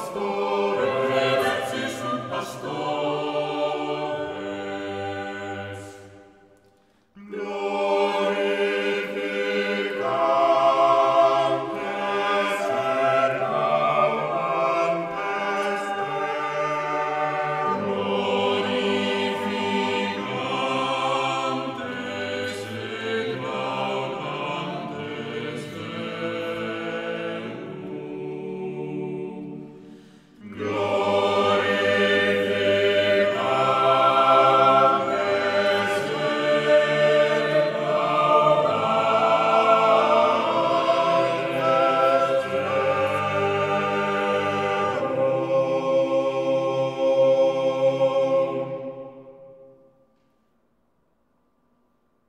et